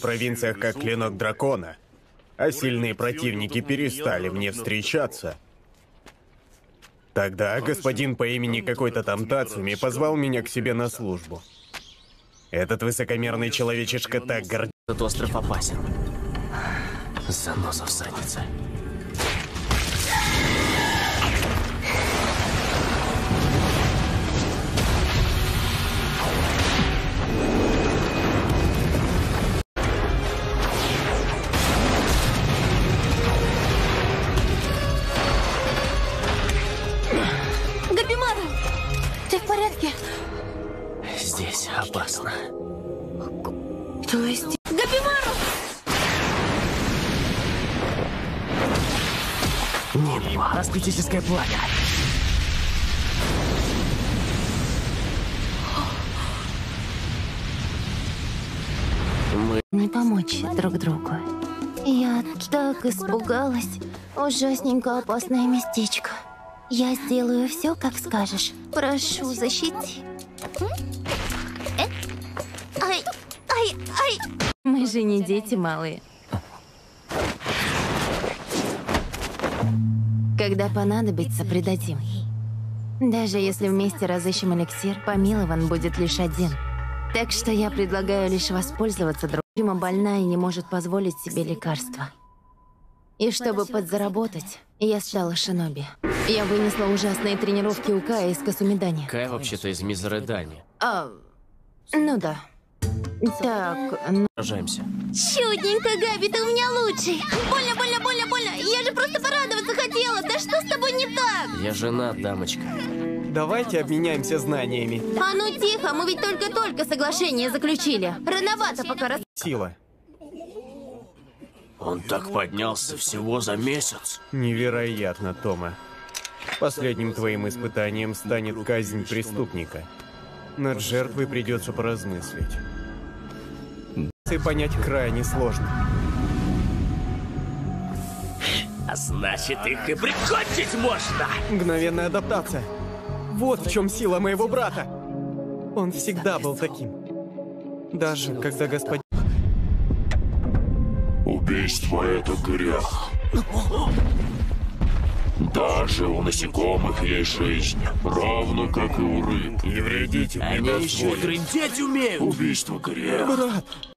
провинциях как клинок дракона, а сильные противники перестали мне встречаться. Тогда господин по имени какой-то там Тацуми позвал меня к себе на службу. Этот высокомерный человечишка так горд... Этот остров опасен. Заноза всадница. Габимара! Здесь опасно. То есть... Габимару! Нимба, аскетическое пламя. Мы... Не помочь друг другу. Я так испугалась. Ужасненько опасное местечко. Я сделаю все, как скажешь. Прошу, защити. Же не дети малые. Когда понадобится, предадим. Даже если вместе разыщем эликсир, помилован будет лишь один. Так что я предлагаю лишь воспользоваться друг. Дима больна и не может позволить себе лекарства. И чтобы подзаработать, я стала шиноби. Я вынесла ужасные тренировки у Кая из Касумидани. Кай вообще-то из Мизередани. А, ну да. Так, ну... Сражаемся. Чудненько, Габи, ты у меня лучший. Больно, больно, больно, больно. Я же просто порадоваться хотела. Да что с тобой не так? Я женат, дамочка. Давайте обменяемся знаниями. А ну тихо, мы ведь только-только соглашение заключили. Рановато пока рас... Сила. Он так поднялся всего за месяц. Невероятно, Тома. Последним твоим испытанием станет казнь преступника. Над жертвой придется поразмыслить. И понять крайне сложно. А значит, их и прикончить можно! Мгновенная адаптация. Вот в чем сила моего брата. Он всегда был таким. Даже когда господин... Убийство — это грех. Даже у насекомых есть жизнь, равно как и у рыб. Не вредите мне Они еще трындеть умеют! Убийство — грех. Брат,